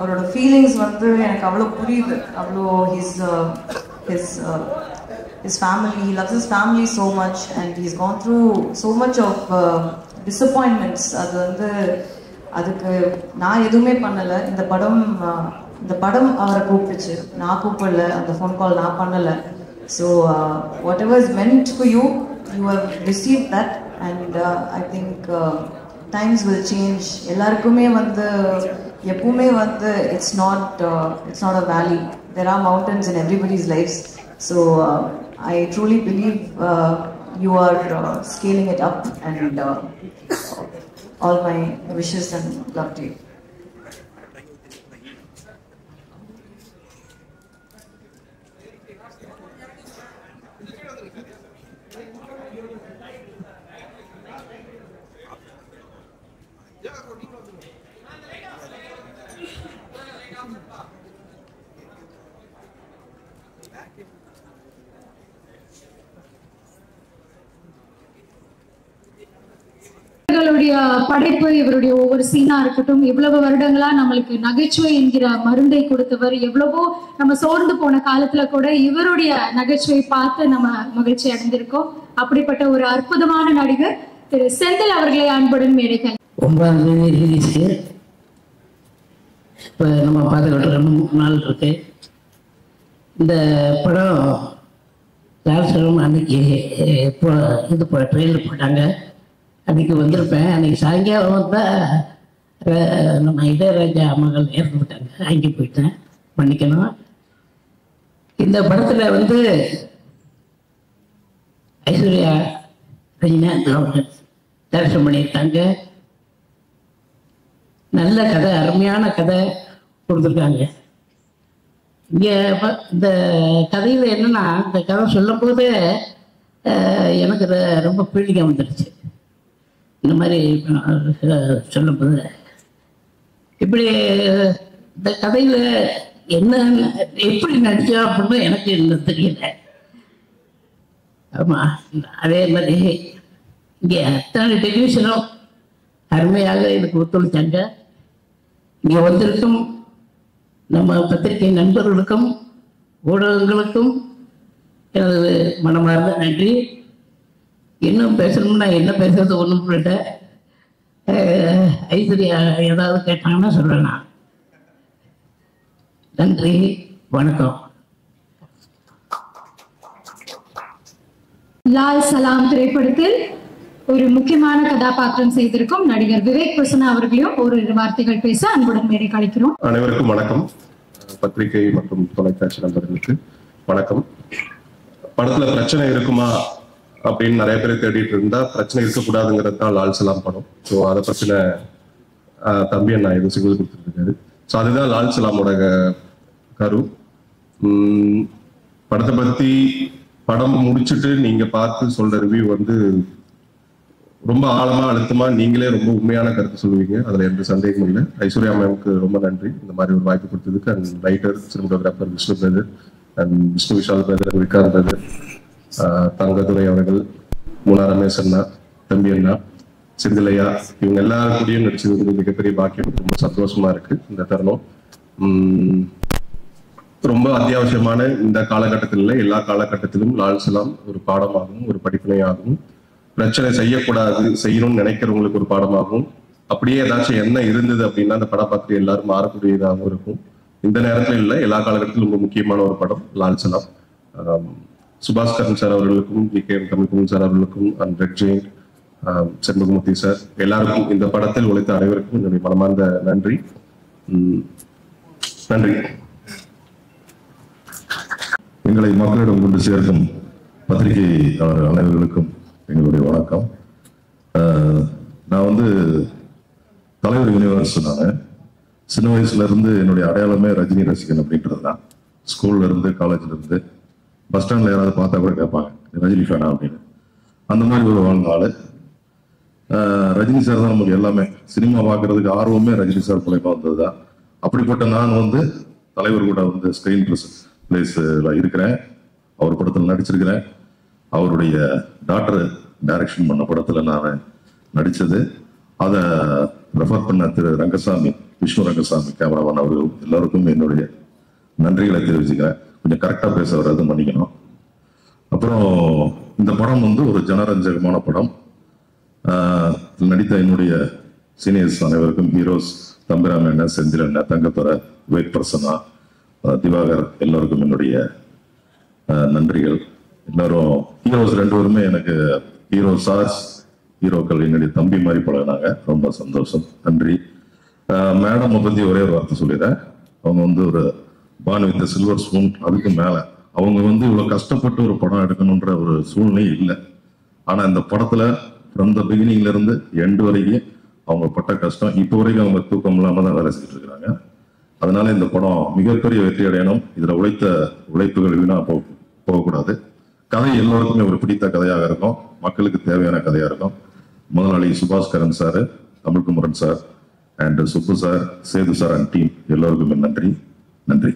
அவரோட ஃபீலிங்ஸ் வந்து எனக்கு அவ்வளோ புரியுது. அவ்வளோ his his his family he loves his family so much and he's gone through so much of uh, அது வந்து அதுக்கு நான் எதுவுமே பண்ணலை. இந்த படம் uh, இந்த படம் அவரை கூப்பிடுச்சு. நான் கூப்பிடல. அந்த ஃபோன் கால் நான் பண்ணலை. So whatever is meant for you you have receive that and I think times will change எல்லாருக்குமே வந்து எப்பவுமே வந்து it's not it's not a valley there are mountains in everybody's lifes so I truly believe you are scaling it up and all my wishes and love to இவர்களுடைய படைப்பு இவருடைய ஒவ்வொரு சீனா இருக்கட்டும் இவ்வளவு வருடங்களா நம்மளுக்கு நகைச்சுவை என்கிற மருந்தை கொடுத்தவர் எவ்வளவோ நம்ம சோர்ந்து போன காலத்துல கூட இவருடைய நகைச்சுவை பார்த்து நம்ம மகிழ்ச்சி அடைந்திருக்கோம். அப்படிப்பட்ட ஒரு அற்புதமான நடிகர் திரு செந்தில் அவர்களை அன்புடன் மேடைகள் ஒன்பதாம் தேதி ரிலீஸு இப்போ நம்ம பார்த்துக்கிட்டு ரெண்டு மூணு நாள் இருக்கு. இந்த படம் லால்சரம் அன்னைக்கு இப்போ இது போ போட்டாங்க. அன்னைக்கு வந்திருப்பேன். அன்னைக்கு சாயங்காலம் வந்தால் நம்ம இளையராஜா மகள் இறந்துட்டாங்க அங்கே போயிட்டேன். மன்னிக்கணும். இந்த படத்தில் வந்து ஐஸ்வர்யா ரஜினா அவங்க தரிசனம் பண்ணியிருக்காங்க. நல்ல கதை அருமையான கதை கொடுத்துருக்காங்க. இங்கே இந்த கதையில் என்னன்னா இந்த கதை சொல்லும்போது எனக்கு ரொம்ப பீடிகம் வந்துடுச்சு. இந்த மாதிரி அஹ், சொல்லும்போது இப்படி இந்த கதையில் என்ன எப்படி நடிச்சா அப்படின்னு எனக்கு இன்னும் தெரியல. ஆமாம் அதே மாதிரி இங்கே அத்தனை டெலிவிஷனும் அருமையாக எனக்கு ஒத்துழைச்சாங்க. இங்கே வந்திருக்கும் நம்ம பத்திரிகை நண்பர்களுக்கும் ஊடகங்களுக்கும் எனது மனமார்ந்த நன்றி. இன்னும் பேசணும்னா என்ன பேசுறது ஒன்றும் அஹ், ஐஸ்வர்யா ஏதாவது கேட்டாங்கன்னா சொல்லலாம் நன்றி வணக்கம். லால் சலாம் திரைப்படத்தில் ஒரு முக்கியமான கதாபாத்திரம் செய்திருக்கும் நடிகர் விவேக் பிரசன்னா அவர்களையும் ஒரு வார்த்தைகள் பேச அன்புடன் மேடை அழைக்கிறோம். அனைவருக்கும் வணக்கம். பத்திரிகை மற்றும் தொலைக்காட்சி நண்பர்களுக்கு வணக்கம். படத்துல பிரச்சனை இருக்குமா? அப்படின்னு நிறைய பேர் தேடிட்டு இருந்தா பிரச்சனை இருக்கக்கூடாதுங்கிறது தான் லால் சலாம் படம். ஸோ அதை பத்தின தம்பி நான் எதுவும் சிகிச்சை கொடுத்துருக்காரு. ஸோ அதுதான் லால் சலாமோட கரு. படத்தை பத்தி படம் முடிச்சுட்டு நீங்க பார்த்து சொல்ற ரிவ்யூ வந்து ரொம்ப ஆழமா அழுத்தமா நீங்களே ரொம்ப உண்மையான கருத்து சொல்லுவீங்க. அதுல எந்த சந்தேகமும் இல்லை. ஐஸ்வர்யா மேமுக்கு ரொம்ப நன்றி. இந்த மாதிரி ஒரு வாய்ப்பு கொடுத்ததுக்கு. And writer cinematographer Vishnu brother and Vishnu Vishal brother Vikranth brother Thangadurai அவர்கள் முனா ரமேஷ் அண்ணா தம்பி அண்ணா சிந்திலையா இவங்க எல்லாரும் கூடயும் நடிச்சது வந்து மிகப்பெரிய பாக்கியம். ரொம்ப சந்தோஷமா இருக்கு இந்த தருணம். ரொம்ப அத்தியாவசியமான இந்த காலகட்டத்தில் இல்லை எல்லா காலகட்டத்திலும் லால் சலாம் ஒரு பாடமாகவும் ஒரு படிப்பினையாகவும் பிரச்சனை செய்யக்கூடாது செய்யணும்னு நினைக்கிறவங்களுக்கு ஒரு பாடமாகவும் அப்படியே ஏதாச்சும் என்ன இருந்தது அப்படின்னா அந்த படம் பார்த்துட்டு எல்லாரும் மாறக்கூடியதாகவும் இருக்கும். இந்த நேரத்தில் இல்லை எல்லா காலகட்டத்திலும் ரொம்ப முக்கியமான ஒரு படம் லால் சலாம். ஆம், சார் அவர்களுக்கும் வி கே. எம். கமிக்குமன் சார் அவர்களுக்கும் and Red Giant Senbagamoorthy sir எல்லாருக்கும் இந்த படத்தில் உழைத்த அனைவருக்கும் என்னுடைய மனமார்ந்த நன்றி. நன்றி. எங்களை மக்களிடம் கொண்டு சேர்க்கும் பத்திரிகையாளர் அனைவர்களுக்கும் எங்களுடைய வணக்கம். நான் வந்து தலைவர் யூனிவர்ஸ் நான். சின்ன வயசுல இருந்து என்னுடைய அடையாளமே ரஜினி ரசிகன் அப்படின்றது தான் ஸ்கூல்ல இருந்து காலேஜ்ல இருந்து பஸ் ஸ்டாண்ட்ல யாராவது பார்த்தா கூட கேட்பாங்க ரஜினி ஃபேனா அப்படின்னு. அந்த மாதிரி ஒரு வாழ்ந்த ரஜினி சார் தான் நமக்கு எல்லாமே. சினிமா பார்க்கறதுக்கு ஆர்வமே ரஜினி சார் மூலயமா வந்தது தான் அப்படிப்பட்ட நான் வந்து தலைவர் கூட வந்து ஸ்கிரீன் பிளேஸில் இருக்கிறேன். அவர் படத்தில் நடிச்சிருக்கிறேன். அவருடைய டாக்டர் டைரக்ஷன் பண்ண படத்தில் நான் நடித்தது அதை ரெஃபர் பண்ண திரு ரங்கசாமி விஷ்ணு ரங்கசாமி கேமராமேன் அவர்கள் எல்லாருக்கும் என்னுடைய நன்றிகளை தெரிவிச்சுக்கிறேன். கொஞ்சம் கரெக்டாக பேச வர்றது மன்னிக்கணும் அப்புறம் இந்த படம் வந்து ஒரு ஜனரஞ்சகமான படம். நடித்த என்னுடைய சீனியர்ஸ் அனைவருக்கும் ஹீரோஸ் தம்பிராம என்ன செந்தில் என்ன தங்கத்துறை விவேக் பிரசன்னா திவாகர் எல்லோருக்கும் என்னுடைய நன்றிகள். எல்லாரும் ஹீரோஸ் ரெண்டு பேருமே எனக்கு ஹீரோ சார்ஸ் ஹீரோக்கள் என்னுடைய தம்பி மாதிரி பழகினாங்க. ரொம்ப சந்தோஷம். நன்றி. மேடம் பற்றி ஒரே ஒரு வார்த்தை சொல்லிடுறேன். அவங்க வந்து ஒரு பான் வித் சில்வர் ஸ்பூன் அதுக்கு மேல. அவங்க வந்து இவ்வளவு கஷ்டப்பட்டு ஒரு படம் எடுக்கணுன்ற ஒரு சூழ்நிலை இல்லை. ஆனா இந்த படத்துல ஃப்ரம் த பிகினிங்ல இருந்து எண்டு வரைக்கும் அவங்க பட்ட கஷ்டம். இப்போ வரைக்கும் அவங்க தூக்கம் இல்லாம தான் வேலை செஞ்சுட்டு இருக்காங்க. அதனால இந்த படம் மிகப்பெரிய வெற்றி அடையணும். இதுல உழைத்த உழைப்புகள் வீணா போக போகக்கூடாது. கதை எல்லோருக்குமே ஒரு பிடித்த கதையாக இருக்கும். மக்களுக்கு தேவையான கதையா இருக்கும். முதலாளி Subaskaran sir Tamilkumaran sir and Subbu sir Sethu sir and team எல்லோருக்குமே நன்றி. நன்றி.